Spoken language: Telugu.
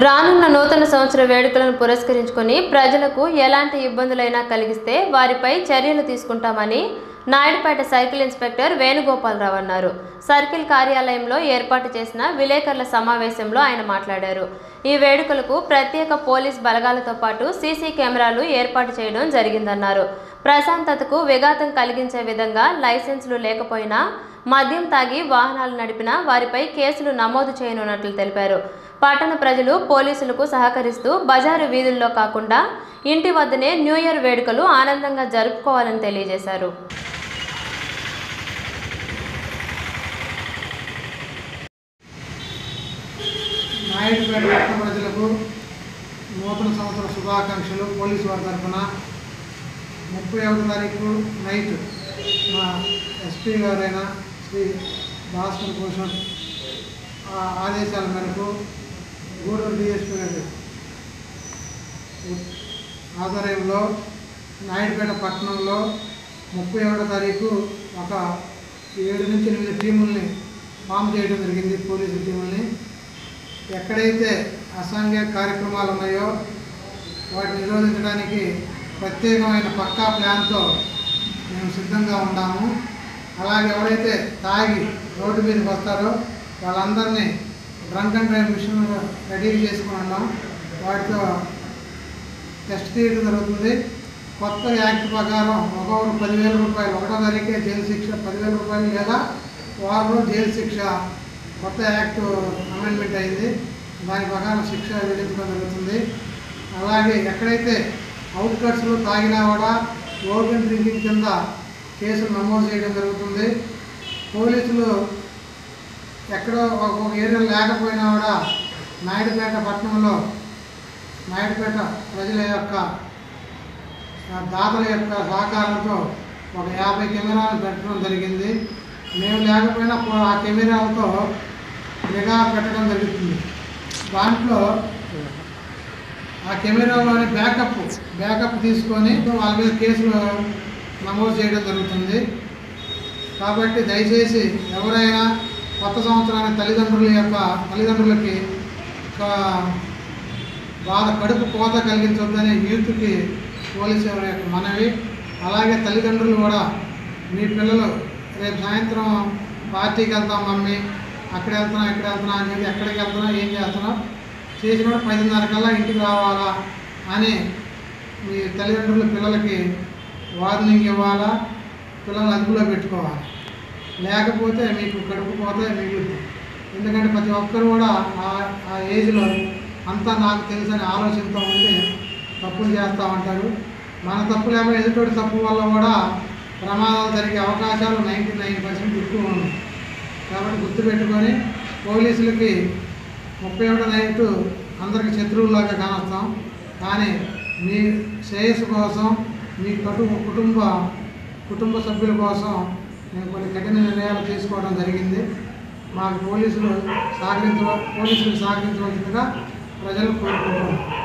రానున్న నూతన సంవత్సర వేడుకలను పురస్కరించుకొని ప్రజలకు ఎలాంటి ఇబ్బందులైనా కలిగిస్తే వారిపై చర్యలు తీసుకుంటామని నాయుడుపేట సైకిల్ ఇన్స్పెక్టర్ వేణుగోపాలరావు అన్నారు. సర్కిల్ కార్యాలయంలో ఏర్పాటు చేసిన విలేకరుల సమావేశంలో ఆయన మాట్లాడారు. ఈ వేడుకలకు ప్రత్యేక పోలీస్ బలగాలతో పాటు సీసీ కెమెరాలు ఏర్పాటు చేయడం జరిగిందన్నారు. ప్రశాంతతకు విఘాతం కలిగించే విధంగా లైసెన్సులు లేకపోయినా మద్యం తాగి వాహనాలు నడిపిన వారిపై కేసులు నమోదు చేయనున్నట్లు తెలిపారు. పట్టణ ప్రజలు పోలీసులకు సహకరిస్తూ బజారు వీధుల్లో కాకుండా ఇంటి వద్దనే న్యూ ఇయర్ వేడుకలు ఆనందంగా జరుపుకోవాలని తెలియజేశారు. నాయుడుపేట పట్టణ ప్రజలకు నూతన సంవత్సర శుభాకాంక్షలు పోలీసు వారి తరఫున. ముప్పై ఒకటి తారీఖు నైట్ మా ఎస్పీ గారైన శ్రీ భాస్కర్ భూషణ్ ఆ ఆదేశాల మేరకు గూడూరు డిఎస్పీ గారి ఆధ్వర్యంలో నాయుడుపేట పట్టణంలో ముప్పై ఒకటో తారీఖు ఒక ఏడు నుంచి ఎనిమిది టీముల్ని ఫామ్ చేయడం జరిగింది పోలీసు టీముల్ని. ఎక్కడైతే అసాంఘిక కార్యక్రమాలు ఉన్నాయో వాటిని నిరోధించడానికి ప్రత్యేకమైన పక్కా ప్లాన్తో మేము సిద్ధంగా ఉన్నాము. అలాగే ఎవరైతే తాగి రోడ్డు మీదకి వస్తారో వాళ్ళందరినీ drunk and drive machine ready చేసుకుని ఉన్నాం. వాటితో టెస్ట్ తీయడం జరుగుతుంది. కొత్త యాక్ట్ ప్రకారం ఒక్కొక్కరు పదివేల రూపాయలు ఒకటో తారీఖే జైలు శిక్ష పదివేల రూపాయలు లేదా వారు జైలు శిక్ష కొత్త యాక్ట్ అమెండ్మెంట్ అయింది. దాని ప్రకారం శిక్ష విధించడం జరుగుతుంది. అలాగే ఎక్కడైతే అవుట్ కట్స్లో తాగినా కూడా ఓపెన్ డ్రింకింగ్ కింద కేసులు నమోదు చేయడం జరుగుతుంది. పోలీసులు ఎక్కడో ఒక ఏరియా లేకపోయినా కూడా నాయుడుపేట పట్టణంలో నాయుడుపేట ప్రజల యొక్క దాతల యొక్క సహకారంతో ఒక యాభై కెమెరాలు పెట్టడం జరిగింది. మేము లేకపోయినా ఆ కెమెరాలతో నిఘా పెట్టడం జరుగుతుంది. దాంట్లో ఆ కెమెరాలోని బ్యాకప్ బ్యాకప్ తీసుకొని వాళ్ళ మీద కేసులు నమోదు చేయడం జరుగుతుంది. కాబట్టి దయచేసి ఎవరైనా కొత్త సంవత్సరానికి తల్లిదండ్రుల యొక్క తల్లిదండ్రులకి ఒక బాధ కడుపు కోత కలిగించొద్దని యూత్కి పోలీసు వారి యొక్క మనవి. అలాగే తల్లిదండ్రులు కూడా మీ పిల్లలు రేపు సాయంత్రం పార్టీకి వెళ్తాం మమ్మీ అక్కడ వెళ్తున్నా ఇక్కడ వెళ్తున్నా అని చెప్పి ఎక్కడికి వెళ్తున్నా ఏం చేస్తున్నాం చేసిన పదిన్నర కల్లా ఇంటికి రావాలా అని మీ తల్లిదండ్రులు పిల్లలకి వార్నింగ్ ఇవ్వాలా? పిల్లల్ని అదుపులో పెట్టుకోవాలి. లేకపోతే మీకు కడుపు పోతే మిగులుతుంది. ఎందుకంటే ప్రతి ఒక్కరు కూడా ఆ- ఏజ్లో అంతా నాకు తెలుసని ఆలోచనతో ఉండి తప్పులు చేస్తూ ఉంటారు. మన తప్పు లేకపోతే ఎదుటోడి తప్పు వల్ల కూడా ప్రమాదాలు జరిగే అవకాశాలు నైంటీ నైన్ పర్సెంట్ ఎక్కువ ఉన్నాయి. కాబట్టి గుర్తుపెట్టుకొని పోలీసులకి ముప్పై ఒకటి నైట్ అందరికి శత్రువులాగా కానొస్తాం. కానీ మీ శ్రేయస్సు కోసం మీ కుటుంబ కుటుంబ కుటుంబ సభ్యుల కోసం మేము కొన్ని కఠిన నిర్ణయాలు తీసుకోవడం జరిగింది. మాకు పోలీసులు సహకరించ పోలీసులు సహకరించవలసిందిగా ప్రజలు కోరుకుంటున్నాం.